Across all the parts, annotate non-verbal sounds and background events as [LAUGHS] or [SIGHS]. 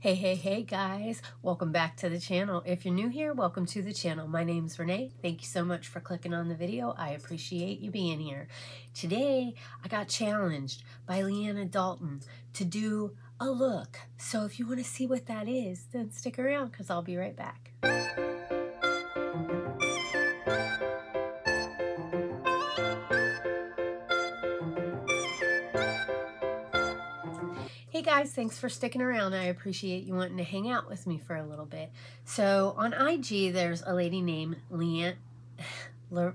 Hey, hey, hey guys, welcome back to the channel. If you're new here, welcome to the channel. My name's Renee. Thank you so much for clicking on the video. I appreciate you being here. Today, I got challenged by Leanna Dalton to do a look. So if you want to see what that is, then stick around because I'll be right back. Guys, thanks for sticking around. I appreciate you wanting to hang out with me for a little bit. So on IG, there's a lady named Leanne. [SIGHS] I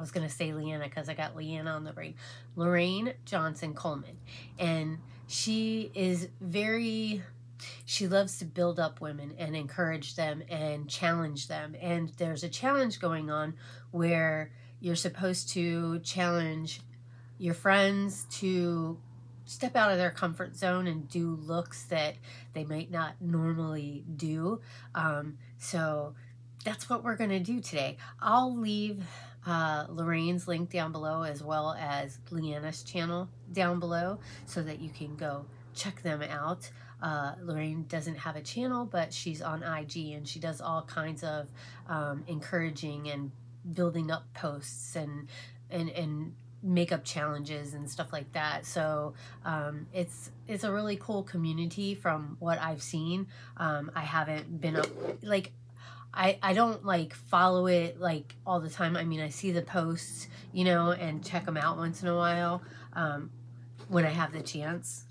was going to say Leanna because I got Leanna on the brain. Lorraine Johnson Coleman. And she is very, she loves to build up women and encourage them and challenge them. And there's a challenge going on where you're supposed to challenge your friends to step out of their comfort zone and do looks that they might not normally do. Um, so that's what we're going to do today. I'll leave uh, Lorraine's link down below as well as Leanna's channel down below so that you can go check them out. Uh, Lorraine doesn't have a channel, but she's on IG and she does all kinds of um, encouraging and building up posts and and and makeup challenges and stuff like that. So um, it's it's a really cool community from what I've seen. Um, I haven't been up like I I don't like follow it like all the time. I mean, I see the posts, you know, and check them out once in a while um, when I have the chance.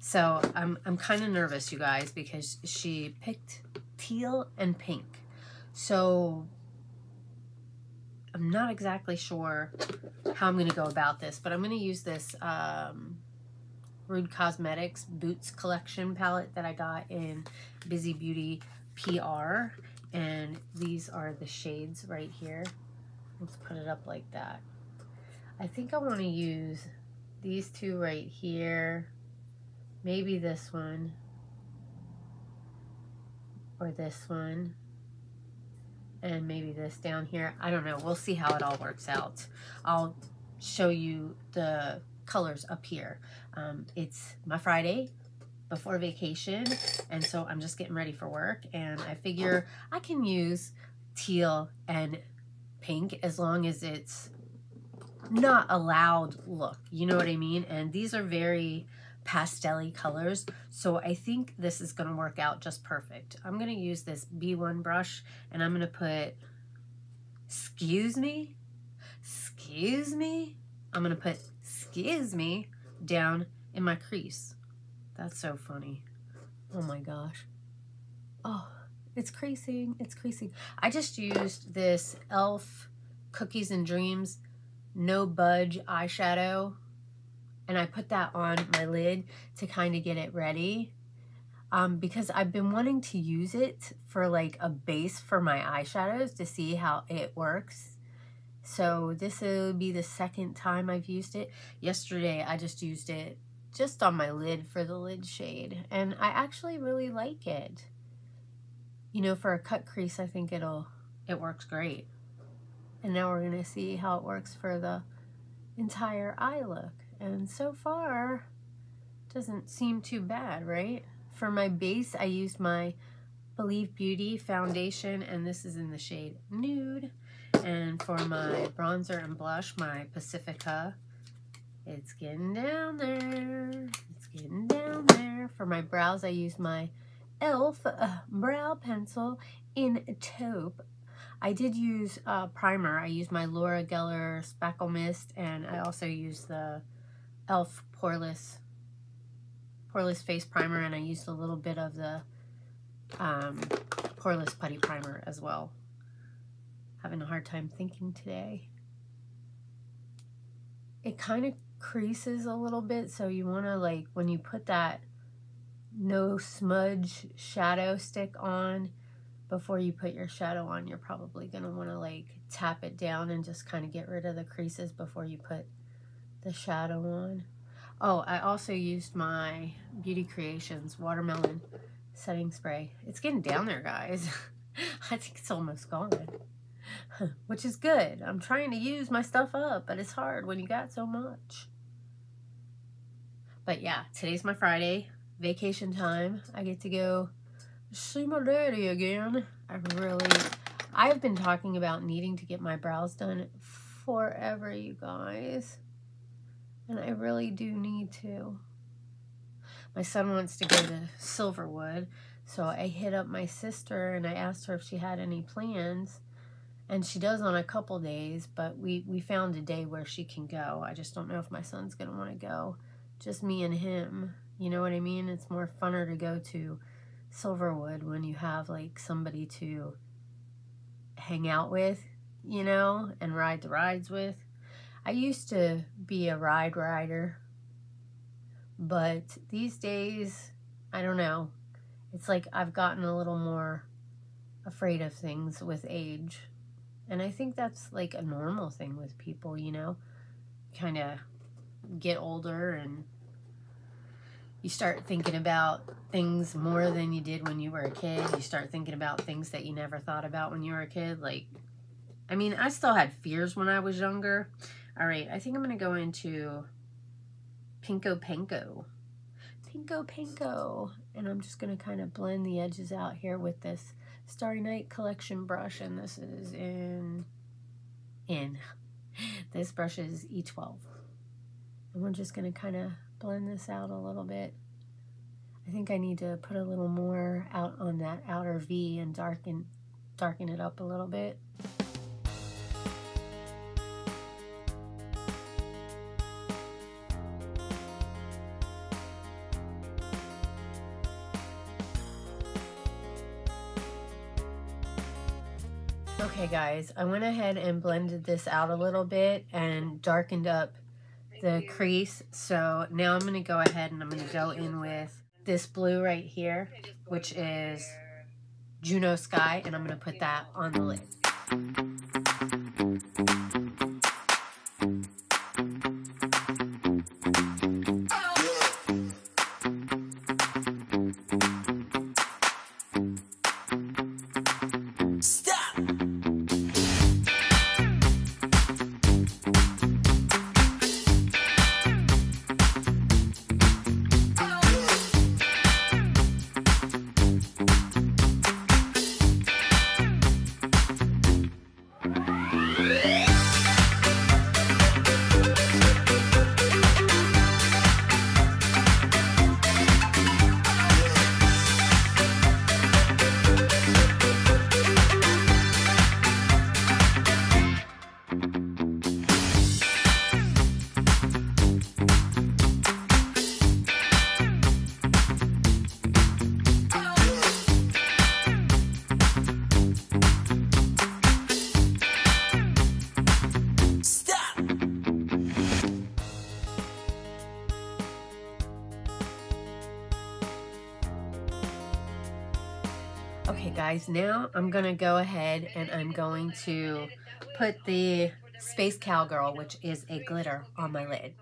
So I'm I'm kind of nervous, you guys, because she picked teal and pink. So I'm not exactly sure how I'm going to go about this, but I'm going to use this um, Rude Cosmetics Boots Collection palette that I got in Bizy Beauty PR. And these are the shades right here. Let's put it up like that. I think I want to use these two right here. Maybe this one. Or this one and maybe this down here. I don't know. We'll see how it all works out. I'll show you the colors up here. Um, it's my Friday before vacation, and so I'm just getting ready for work, and I figure I can use teal and pink as long as it's not a loud look. You know what I mean? And these are very pastel colors. So I think this is going to work out just perfect. I'm going to use this B1 brush and I'm going to put, excuse me, excuse me. I'm going to put, excuse me, down in my crease. That's so funny. Oh my gosh. Oh, it's creasing. It's creasing. I just used this e.l.f. Cookies and Dreams No Budge eyeshadow and I put that on my lid to kind of get it ready um, because I've been wanting to use it for like a base for my eyeshadows to see how it works. So this will be the second time I've used it. Yesterday I just used it just on my lid for the lid shade and I actually really like it. You know, for a cut crease, I think it'll, it works great. And now we're going to see how it works for the entire eye look. And so far, doesn't seem too bad, right? For my base, I used my Believe Beauty foundation, and this is in the shade Nude. And for my bronzer and blush, my Pacifica. It's getting down there. It's getting down there. For my brows, I use my e.l.f. Uh, brow pencil in taupe. I did use uh, primer. I used my Laura Geller Spackle Mist, and I also used the e.l.f. Poreless, Poreless Face Primer, and I used a little bit of the um, Poreless Putty Primer as well. Having a hard time thinking today. It kind of creases a little bit, so you want to, like, when you put that no smudge shadow stick on, before you put your shadow on, you're probably going to want to, like, tap it down and just kind of get rid of the creases before you put the shadow on. Oh, I also used my Beauty Creations Watermelon Setting Spray. It's getting down there, guys. [LAUGHS] I think it's almost gone, [LAUGHS] which is good. I'm trying to use my stuff up, but it's hard when you got so much. But yeah, today's my Friday. vacation time. I get to go see my daddy again. I really, I've been talking about needing to get my brows done forever, you guys. And I really do need to. My son wants to go to Silverwood, so I hit up my sister and I asked her if she had any plans. And she does on a couple days, but we, we found a day where she can go. I just don't know if my son's going to want to go. Just me and him. You know what I mean? It's more funner to go to Silverwood when you have like somebody to hang out with, you know, and ride the rides with. I used to be a ride rider, but these days, I don't know. It's like I've gotten a little more afraid of things with age. And I think that's like a normal thing with people, you know, kind of get older and you start thinking about things more than you did when you were a kid. You start thinking about things that you never thought about when you were a kid. Like, I mean, I still had fears when I was younger. All right, I think I'm going to go into Pinko Panko. Pinko Panko. And I'm just going to kind of blend the edges out here with this Starry Night Collection brush. And this is in, in. This brush is E12. And we're just going to kind of blend this out a little bit. I think I need to put a little more out on that outer V and darken darken it up a little bit. Okay guys, I went ahead and blended this out a little bit and darkened up the crease. So now I'm going to go ahead and I'm going to go in with this blue right here, which is Juno Sky, and I'm going to put that on the lid. Okay guys, now I'm to go ahead and I'm going to put the Space Cowgirl, which is a glitter, on my lid.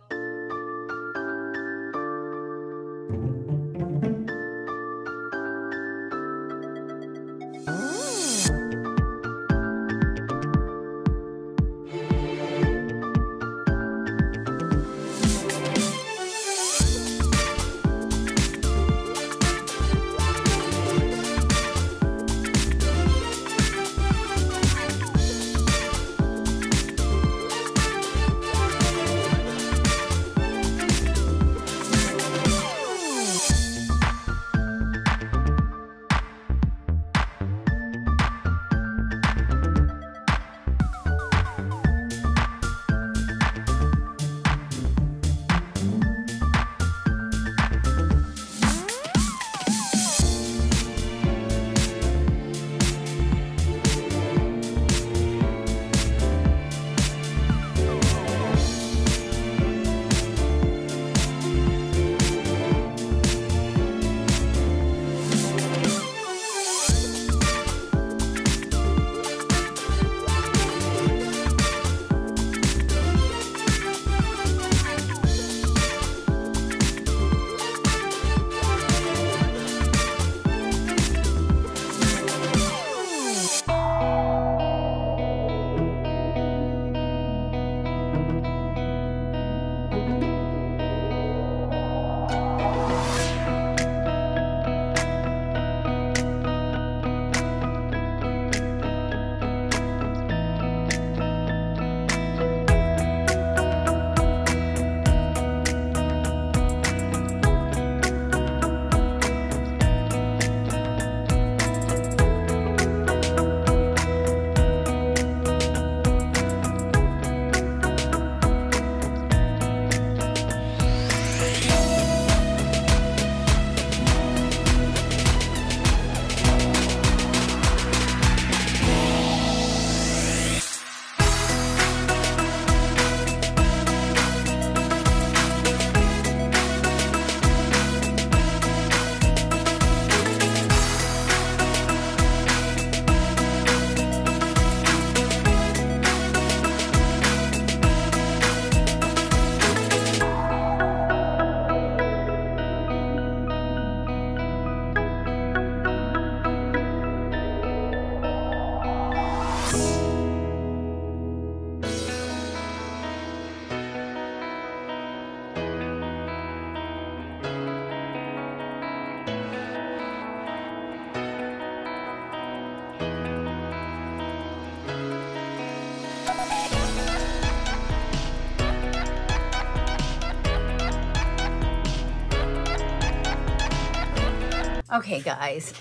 Okay, guys.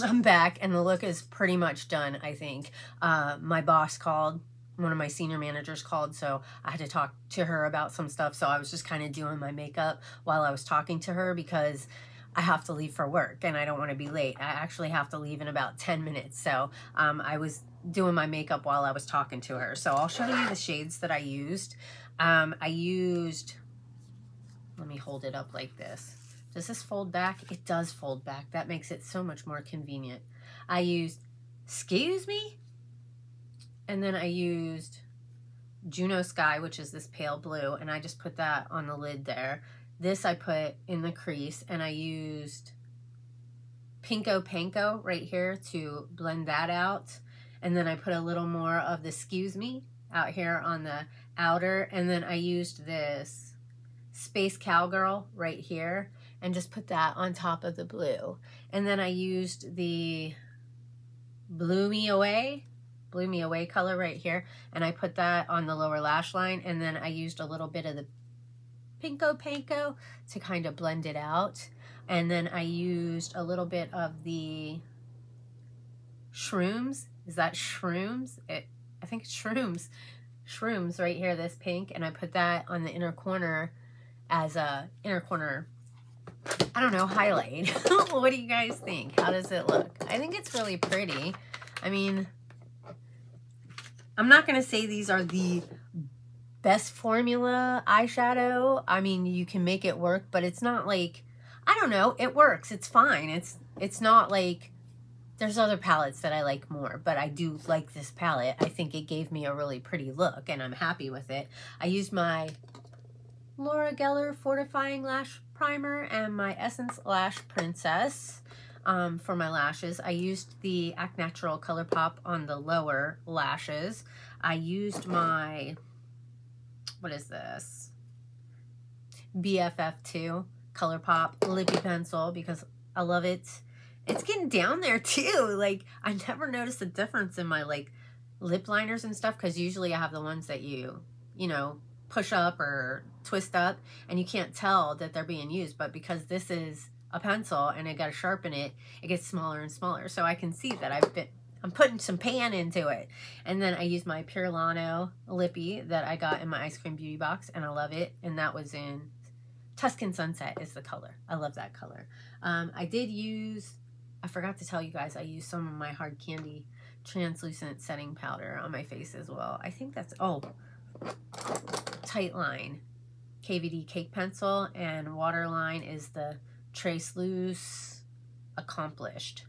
I'm back and the look is pretty much done, I think. Uh, my boss called one of my senior managers called, so I had to talk to her about some stuff. So I was just kind of doing my makeup while I was talking to her because I have to leave for work and I don't want to be late. I actually have to leave in about 10 minutes. So um, I was doing my makeup while I was talking to her. So I'll show you the shades that I used. Um, I used, let me hold it up like this. Does this fold back? It does fold back. That makes it so much more convenient. I used, excuse me? And then I used Juno Sky, which is this pale blue, and I just put that on the lid there. This I put in the crease, and I used Pinko Panko right here to blend that out. And then I put a little more of the Excuse Me out here on the outer. And then I used this Space Cowgirl right here and just put that on top of the blue. And then I used the Blew Me Away Blew Me Away color right here. And I put that on the lower lash line. And then I used a little bit of the Pinko Panko to kind of blend it out. And then I used a little bit of the Shrooms. Is that Shrooms? It, I think it's Shrooms. Shrooms right here, this pink. And I put that on the inner corner as a inner corner I don't know, highlight. [LAUGHS] what do you guys think? How does it look? I think it's really pretty. I mean, I'm not going to say these are the best formula eyeshadow. I mean, you can make it work, but it's not like, I don't know, it works. It's fine. It's, it's not like, there's other palettes that I like more, but I do like this palette. I think it gave me a really pretty look and I'm happy with it. I used my Laura Geller Fortifying Lash Primer and my Essence Lash Princess um, for my lashes. I used the Act Natural ColourPop on the lower lashes. I used my, what is this? BFF2 ColourPop Lippy Pencil because I love it. It's getting down there [LAUGHS] too. Like, I never noticed a difference in my, like, lip liners and stuff because usually I have the ones that you, you know, push up or twist up and you can't tell that they're being used. But because this is a pencil and I got to sharpen it, it gets smaller and smaller. So I can see that I've been, I'm putting some pan into it. And then I use my Purlano Lippy that I got in my Eyescream Beauty box and I love it. And that was in Tuscan Sunset is the color. I love that color. Um, I did use, I forgot to tell you guys, I used some of my Hard Candy translucent setting powder on my face as well. I think that's, oh, Tightline KVD Cake Pencil and Waterline is the Trace Loose Accomplished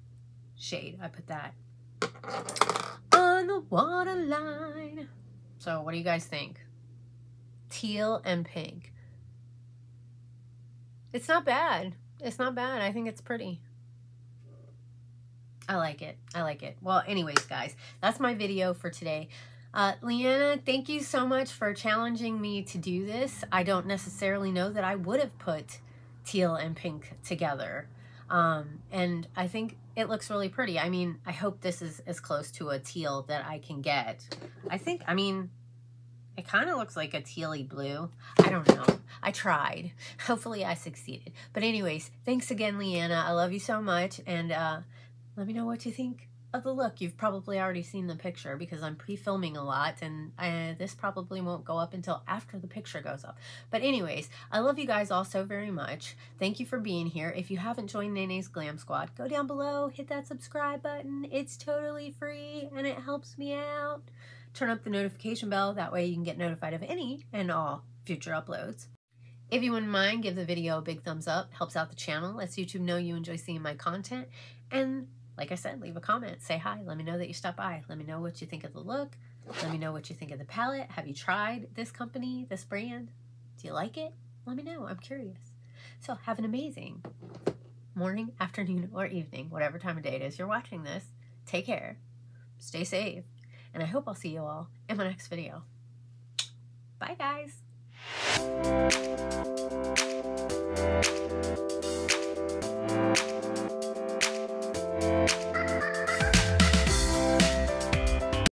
shade. I put that on the waterline. So what do you guys think? Teal and pink. It's not bad. It's not bad. I think it's pretty. I like it. I like it. Well, anyways, guys, that's my video for today. Uh, Leanna, thank you so much for challenging me to do this. I don't necessarily know that I would have put teal and pink together. Um, and I think it looks really pretty. I mean, I hope this is as close to a teal that I can get. I think, I mean, it kind of looks like a tealy blue. I don't know. I tried. [LAUGHS] Hopefully I succeeded. But anyways, thanks again, Leanna. I love you so much. And uh, let me know what you think of the look. You've probably already seen the picture because I'm pre-filming a lot and I, this probably won't go up until after the picture goes up. But anyways, I love you guys all so very much. Thank you for being here. If you haven't joined NayNay's Glam Squad, go down below, hit that subscribe button. It's totally free and it helps me out. Turn up the notification bell. That way you can get notified of any and all future uploads. If you wouldn't mind, give the video a big thumbs up. Helps out the channel. Lets YouTube know you enjoy seeing my content. And like I said, leave a comment, say hi, let me know that you stopped by, let me know what you think of the look, let me know what you think of the palette. Have you tried this company, this brand? Do you like it? Let me know, I'm curious. So have an amazing morning, [LAUGHS] afternoon, or evening, whatever time of day it is you're watching this. Take care, stay safe, and I hope I'll see you all in my next video. Bye guys.